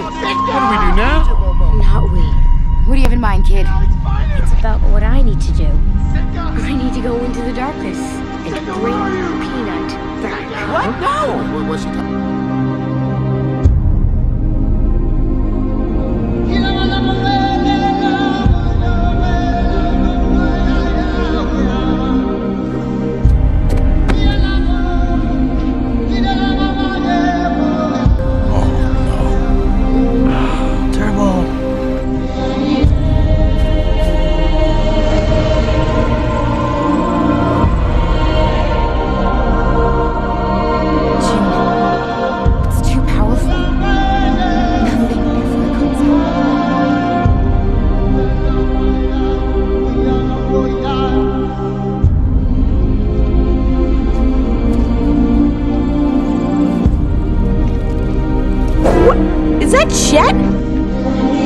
do we do now? Not we. What do you have in mind, kid? It's about what I need to do. I need to go into the darkness and bring Peanut back. What? No! What, what's she talking that Chet?